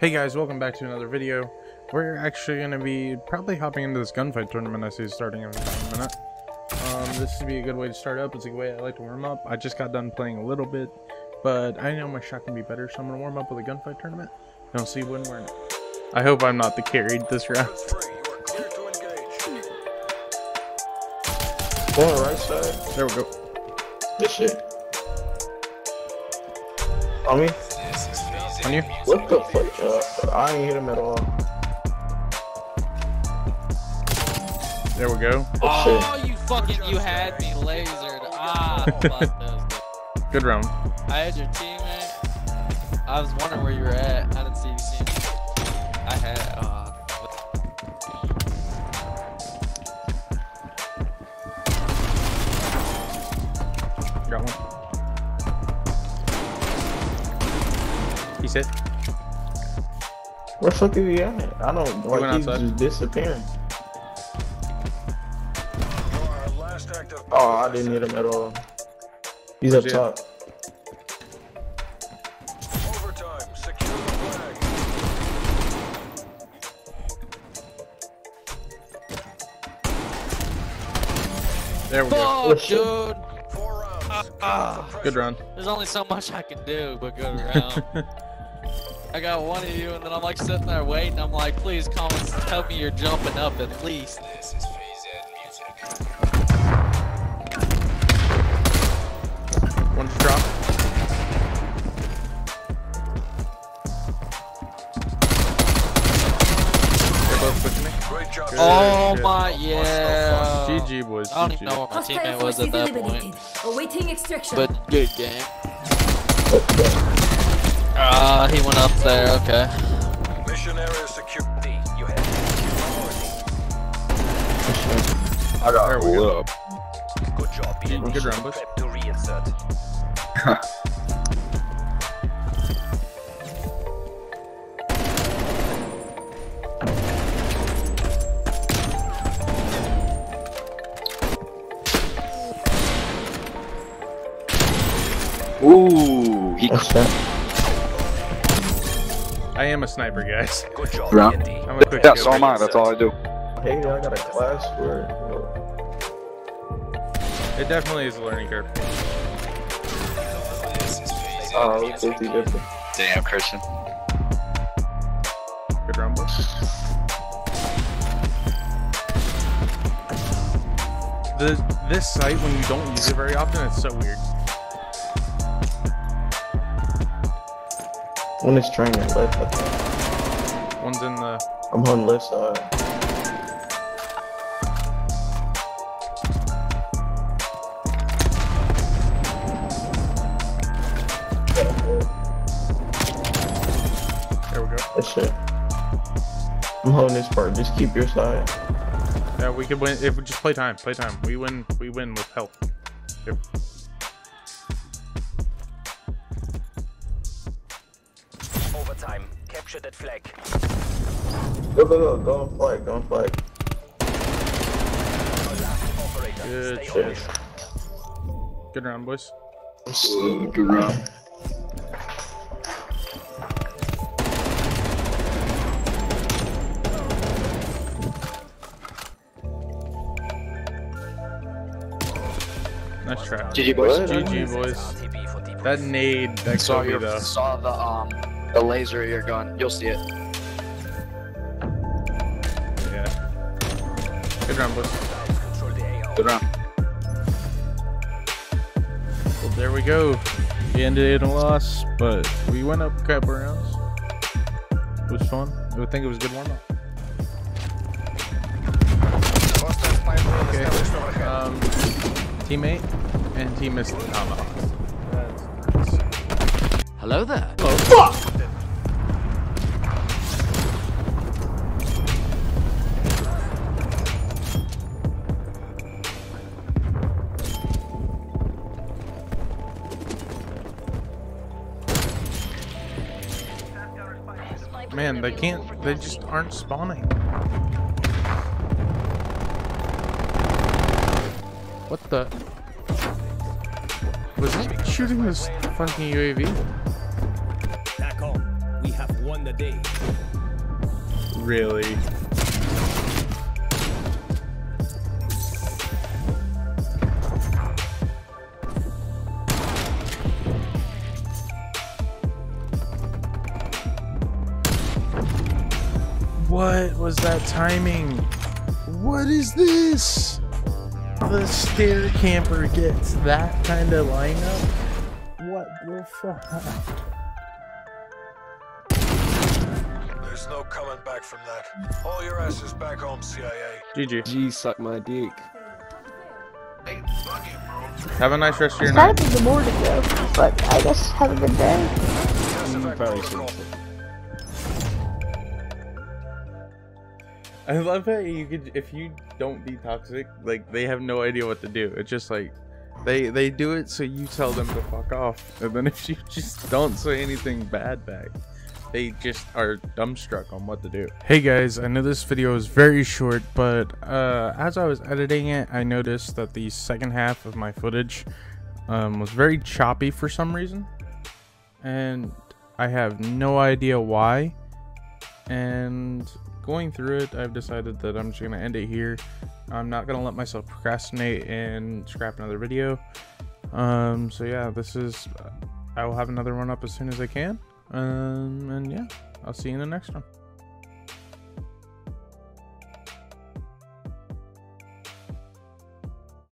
Hey guys, welcome back to another video. We're actually going to be probably hopping into this gunfight tournament I see starting in a minute. Um, this would be a good way to start up. It's a good way I like to warm up. I just got done playing a little bit, but I know my shot can be better, so I'm going to warm up with a gunfight tournament. And I'll see when we're in it. I hope I'm not the carried this round. Going right side. There we go. This shit. On me? On you? What the fuck? Uh, I ain't hit him at all. There we go. Oh, you fucking, you had me lasered. Ah, fuck. Good round. I had your teammate. I was wondering where you were at. I didn't see you He's hit. Where the fuck is he at? I don't went like he's outside. just disappearing. Oh, I didn't hit him at all. He's up Where's he top. Overtime, secure the flag. There we go. fuck, dude. Four rounds. Ah, Good round. there's only so much I can do, but good round. I got one of you, and then I'm like sitting there waiting. I'm like, please, comments, tell me you're jumping up at least. One's drop. They're both pushing me. Great job. Good Oh shit. my, yeah. GG boys. I don't even know where my teammate was at forces that point, Awaiting extraction. but good game. Ah, he went up there. Okay. Mission area secure. You have I got There we go. up. good job. Be Good round, boys. To reinsert. Ooh, he That's that. I am a sniper, guys. Good job, Yeah. D&D. I'm a quick yeah, so am I. That's all I do. Hey, I got a class for It definitely is a learning curve. Oh, it's 50 different. Damn, Christian. Good round, boys. The this site when you don't use it very often, it's so weird. One is training left. I think. One's in the I'm on left side. there we go. That shit. I'm holding this part. Just keep your side. Yeah, we could win if we just play time. Play time. We win. We win with help. Yep. Capture that flag. Go, go, go. Go and fight. Go and fight. Good stay on shit. Good round, boys. Ooh, good round. Nice try. GG boys. GG, boys. RTB for debrief. That nade, that Saw Kobe your though. saw the um the laser of your gun. You'll see it. Yeah. Good round, boys. Control the AO. Good round. Well, there we go. We ended in a loss, but we went up a couple rounds. It was fun. I think it was a good warm up. Okay. Um, teammate, and he missed the tomahawk. That's nice. Man, they can't. They just aren't spawning. What the? Was he shooting this fucking UAV? Back home, we have won the day. Really? What was that timing? What is this? The stair camper gets that kind of lineup? What the fuck? There's no coming back from that. Haul your asses back home, CIA. GG. G suck my dick. Have a nice rest of your It's night. kind of in the morning though, but I guess have a good day. You mm, probably shouldn't. I love that you could if you don't be toxic, like they have no idea what to do. It's just like they they do it so you tell them to fuck off, and then if you just don't say anything bad back, they just are dumbstruck on what to do. Hey guys, I know this video is very short, but uh, as I was editing it, I noticed that the second half of my footage um, was very choppy for some reason, and I have no idea why. And going through it, I've decided that I'm just gonna end it here. I'm not gonna let myself procrastinate and scrap another video. Um, so yeah, this is. I will have another one up as soon as I can. Um, and yeah, I'll see you in the next one.